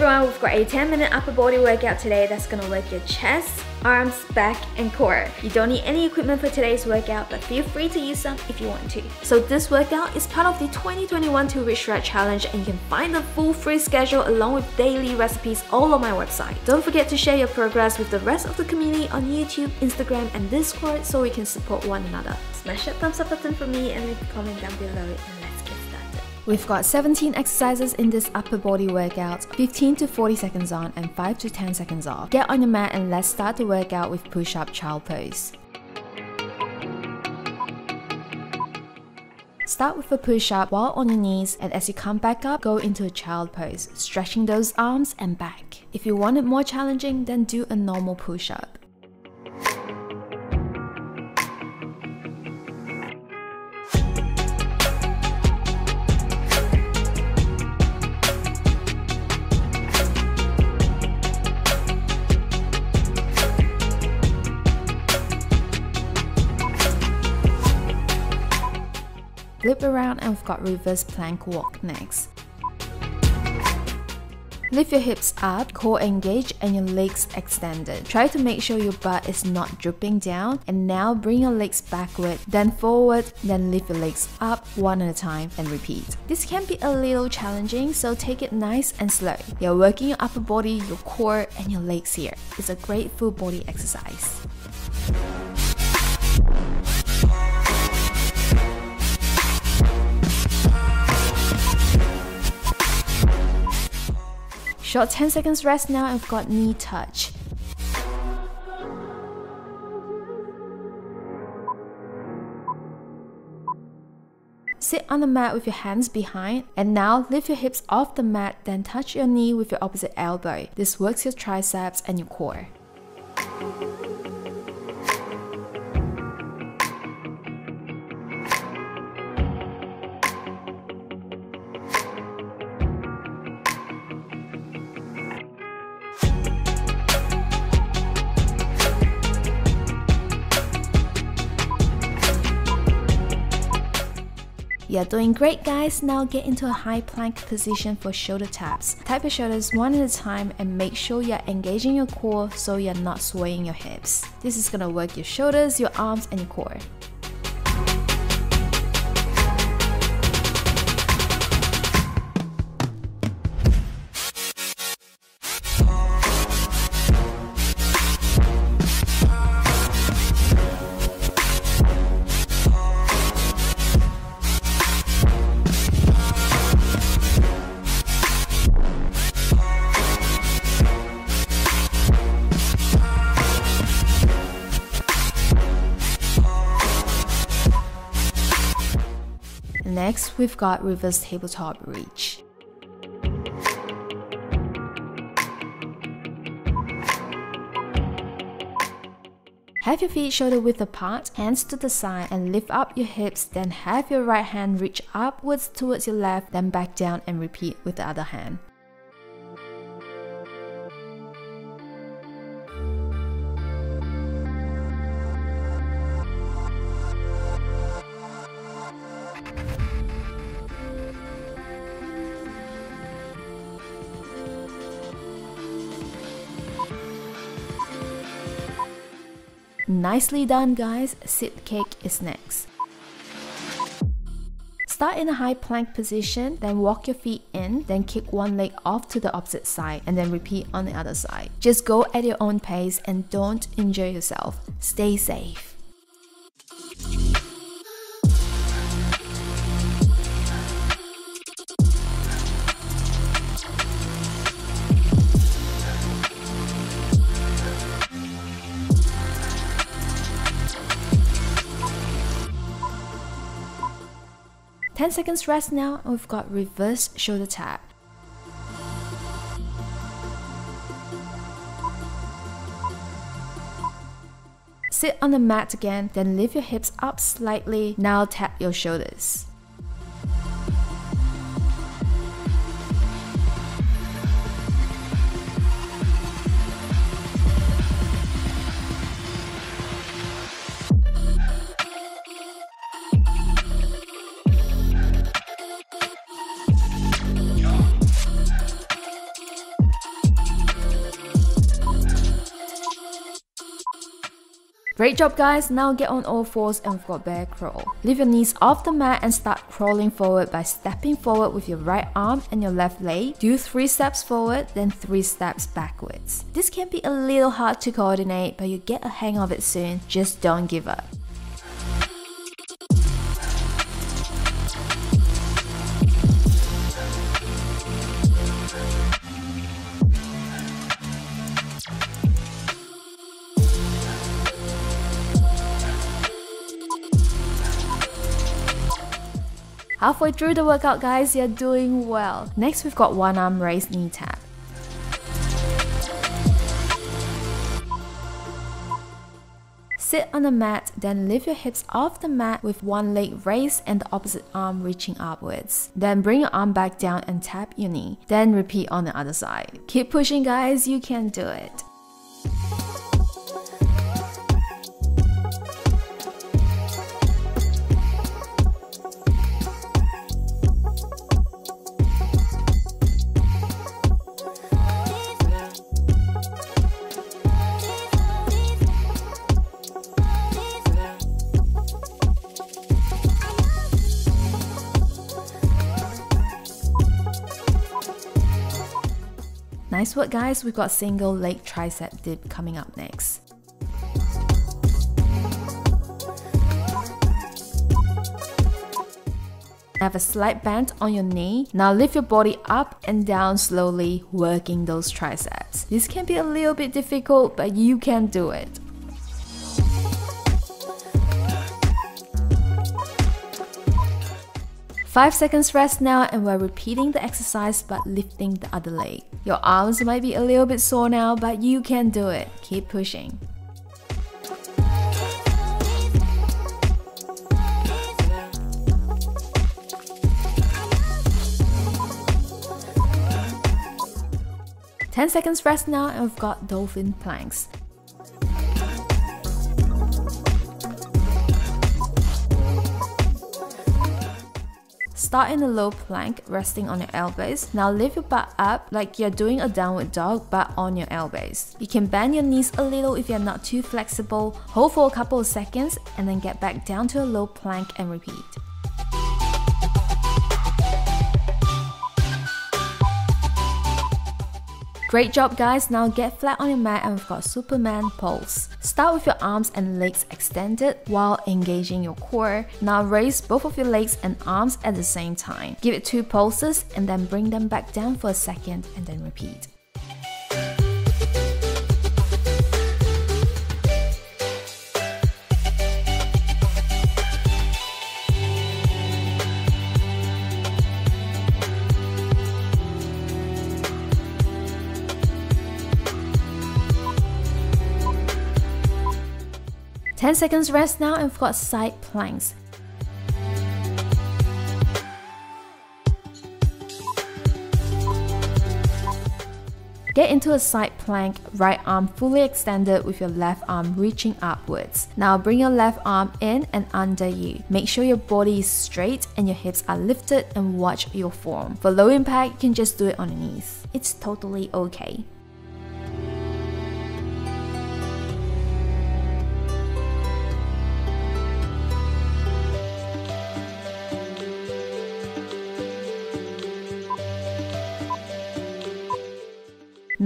everyone, we've got a 10 minute upper body workout today that's gonna work your chest, arms, back, and core. You don't need any equipment for today's workout, but feel free to use some if you want to. So this workout is part of the 2021 2 Week Shred Challenge and you can find the full free schedule along with daily recipes all on my website. Don't forget to share your progress with the rest of the community on YouTube, Instagram, and Discord so we can support one another. Smash that thumbs up button for me and leave a comment down below We've got 17 exercises in this upper body workout, 15 to 40 seconds on and 5 to 10 seconds off. Get on your mat and let's start the workout with push-up child pose. Start with a push-up while on your knees and as you come back up, go into a child pose, stretching those arms and back. If you want it more challenging, then do a normal push-up. Around and we've got reverse plank walk next. Lift your hips up, core engaged and your legs extended. Try to make sure your butt is not drooping down and now bring your legs backward, then forward, then lift your legs up one at a time and repeat. This can be a little challenging so take it nice and slow. You're working your upper body, your core and your legs here. It's a great full body exercise. Short 10 seconds rest now I've got knee touch. Sit on the mat with your hands behind and now lift your hips off the mat then touch your knee with your opposite elbow. This works your triceps and your core. You're doing great guys, now get into a high plank position for shoulder taps. Tap your shoulders one at a time and make sure you're engaging your core so you're not swaying your hips. This is gonna work your shoulders, your arms and your core. Next, we've got reverse tabletop reach. Have your feet shoulder width apart, hands to the side and lift up your hips, then have your right hand reach upwards towards your left, then back down and repeat with the other hand. Nicely done guys, sit kick is next. Start in a high plank position, then walk your feet in, then kick one leg off to the opposite side, and then repeat on the other side. Just go at your own pace and don't injure yourself. Stay safe. 10 seconds rest now, and we've got reverse shoulder tap. Sit on the mat again, then lift your hips up slightly. Now tap your shoulders. Great job guys, now get on all fours and bear crawl. Leave your knees off the mat and start crawling forward by stepping forward with your right arm and your left leg. Do 3 steps forward, then 3 steps backwards. This can be a little hard to coordinate, but you get a hang of it soon, just don't give up. Halfway through the workout guys, you're doing well. Next we've got one arm raised knee tap. Sit on the mat, then lift your hips off the mat with one leg raised and the opposite arm reaching upwards. Then bring your arm back down and tap your knee. Then repeat on the other side. Keep pushing guys, you can do it. 'Nice work guys, we've got single leg tricep dip coming up next. Have a slight bend on your knee. Now lift your body up and down slowly, working those triceps. This can be a little bit difficult, but you can do it. 5 seconds rest now and we're repeating the exercise but lifting the other leg. Your arms might be a little bit sore now but you can do it. Keep pushing. Ten seconds rest now and we've got dolphin planks. Start in a low plank, resting on your elbows. Now lift your butt up like you're doing a downward dog but on your elbows. You can bend your knees a little if you're not too flexible. Hold for a couple of seconds and then get back down to a low plank and repeat. Great job guys, now get flat on your mat and we've got Superman pose. Start with your arms and legs extended while engaging your core. Now raise both of your legs and arms at the same time. Give it two pulses and then bring them back down for a second and then repeat. 10 seconds rest now and we've got side planks. Get into a side plank, right arm fully extended with your left arm reaching upwards. Now bring your left arm in and under you. Make sure your body is straight and your hips are lifted and watch your form. For low impact, you can just do it on your knees. It's totally okay.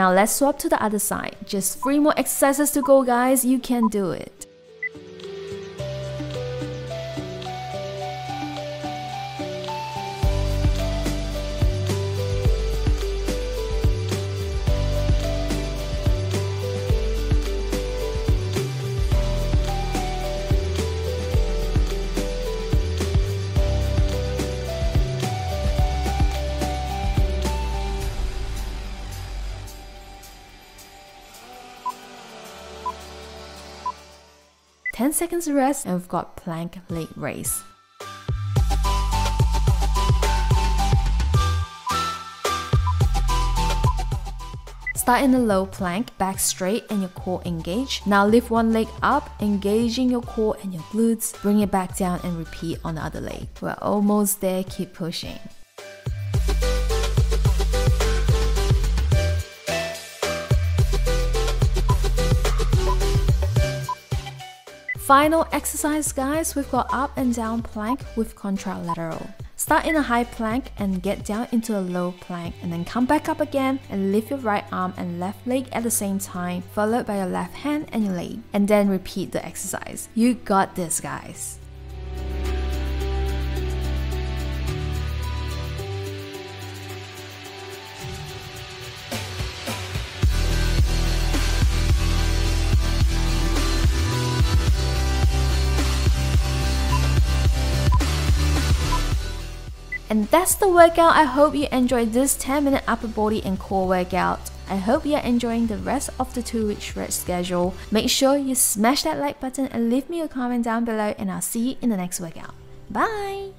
Now let's swap to the other side. Just three more exercises to go guys, you can do it. 10 seconds of rest and we've got plank leg raise. Start in a low plank, back straight and your core engaged. Now lift one leg up, engaging your core and your glutes. Bring it back down and repeat on the other leg. We're almost there, keep pushing. Final exercise guys, we've got up and down plank with contralateral. Start in a high plank and get down into a low plank and then come back up again and lift your right arm and left leg at the same time followed by your left hand and your leg and then repeat the exercise. You got this guys. And that's the workout. I hope you enjoyed this 10 minute upper body and core workout. I hope you're enjoying the rest of the two week shred schedule. Make sure you smash that like button and leave me a comment down below and I'll see you in the next workout. Bye!